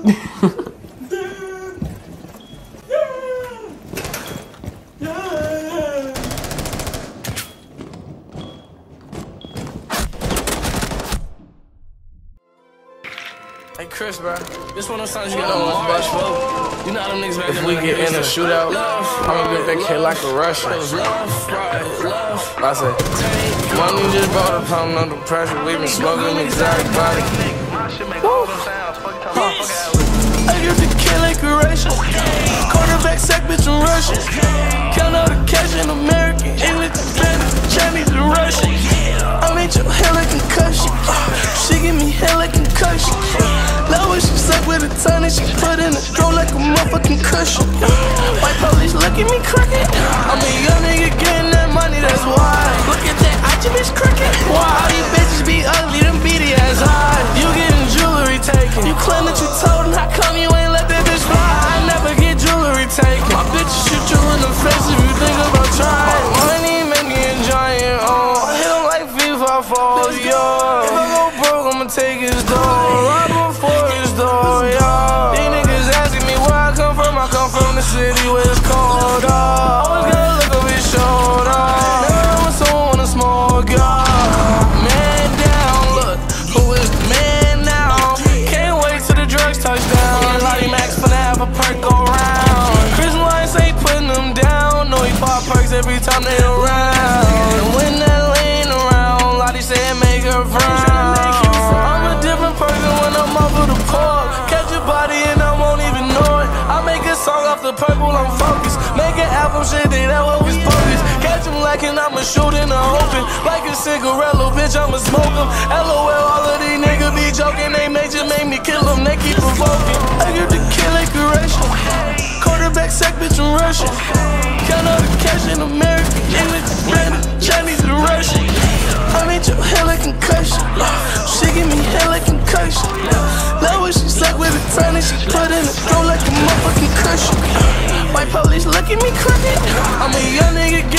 Hey Chris, bro, this one of those times you gotta almost best for. You know how them niggas back If we get in a shootout, I'm gonna get that kid like a Russian. I said, money just bought a pound under pressure. We been smoking exotic body. I get the kill like a Russian. Quarterback sack, bitch, I'm Russian. Count all the cash in American, English, Spanish, Chinese, and Russian. I made your hair like concussion. She give me like concussion. Love when she suck with a ton and she put in a throw like a motherfucking cushion. White police look at me crooked. I'm a young nigga getting that money, that's why. Look at that, I just bitch crooked. Why all you bitches be ugly, taken. That you told him, how come you ain't let that bitch fly? I never get jewelry taken. My bitch shoot you in the face if you think about trying. My Money making giant, oh. I hit him like FIFA for yo. If I go broke, I'ma take his door. Him for his door, yo. These niggas asking me where I come from. I come from the city where it's cold, oh. Perks every time they around. And when that lane around, Lottie say it make her frown. I'm a different person when I'm off of the park. Catch your body and I won't even know it. I make a song off the purple, I'm focused. Make an album, shit, they that what was bogus. Catch him like and I'ma shoot in the open. Like a cigarette, little bitch, I'ma smoke him. LOL, all of these niggas be joking. They just make me kill them, they keep provoking. I get the kill like. Quarterback sack, bitch, I'm Russian. Count all the cash in America. English, Spanish, Chinese, and Russian. I need your like concussion. She give me like concussion. Love when she suck with a ton and she put in a throw like a motherfucking cushion. White police look at me crooked. I'm a young nigga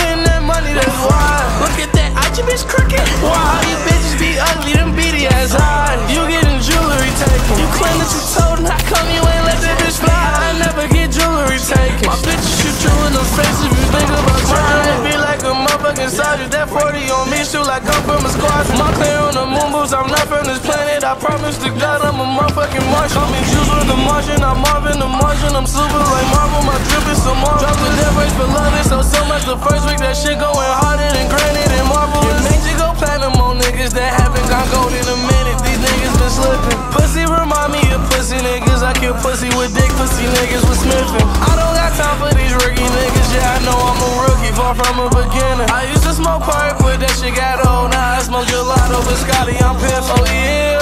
a motherfucking soldier, that 40 on me, shoot like I'm from a squad. My clear on the moon boots, I'm not from this planet. I promise to God I'm a motherfucking Martian. I'm infused with the Martian, I'm Marvin the Martian. I'm super like Marvel, my drip is some from. I used to smoke pipe, but that shit got old. Now I smoke gelato with Scotty, I'm pissed. Oh yeah.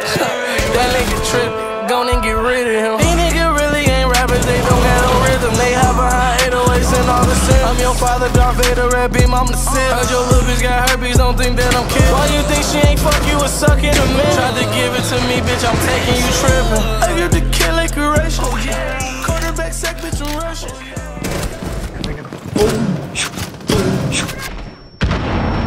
that nigga trippin', gon' get rid of him. These niggas really ain't rappers, they don't got no rhythm. They hide behind 808s and all the shit. I'm your father, Darth Vader, red beam, I'm the Sith. Heard your little bitch got herpes, don't think that I'm kidding. Why you think she ain't fuck you was sucking a man? Tried to give it to me, bitch, I'm taking you trippin'. I get the kill like a yeah. Quarterback sack, bitch, I'm Russian.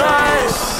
I